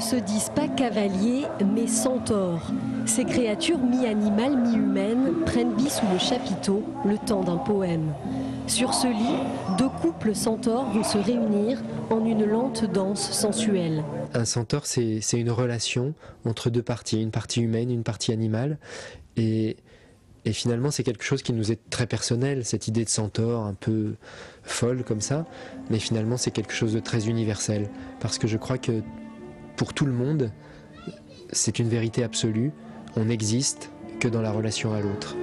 se disent pas cavaliers, mais centaures. Ces créatures mi-animales, mi-humaines prennent vie sous le chapiteau le temps d'un poème. Sur ce lit, deux couples centaures vont se réunir en une lente danse sensuelle. Un centaure, c'est une relation entre deux parties, une partie humaine, une partie animale. Et, et finalement, c'est quelque chose qui nous est très personnel, cette idée de centaure un peu folle comme ça. Mais finalement, c'est quelque chose de très universel. Parce que je crois que pour tout le monde, c'est une vérité absolue. On n'existe que dans la relation à l'autre.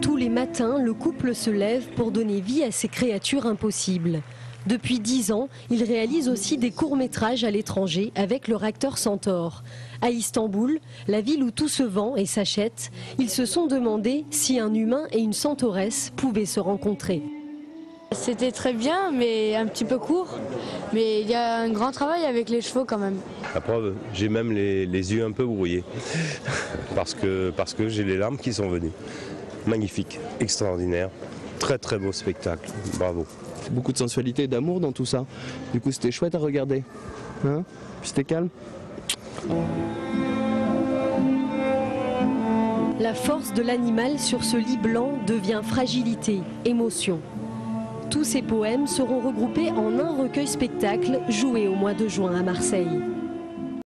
Tous les matins, le couple se lève pour donner vie à ces créatures impossibles. Depuis dix ans, ils réalisent aussi des courts-métrages à l'étranger avec leur acteur Centaure. À Istanbul, la ville où tout se vend et s'achète, ils se sont demandé si un humain et une centauresse pouvaient se rencontrer. C'était très bien, mais un petit peu court. Mais il y a un grand travail avec les chevaux quand même. La preuve, j'ai même les, yeux un peu brouillés. parce que, parce que j'ai les larmes qui sont venues. Magnifique, extraordinaire, très très beau spectacle. Bravo. Beaucoup de sensualité et d'amour dans tout ça. Du coup, c'était chouette à regarder. Hein c'était calme. La force de l'animal sur ce lit blanc devient fragilité, émotion. Tous ces poèmes seront regroupés en un recueil spectacle joué au mois de juin à Marseille.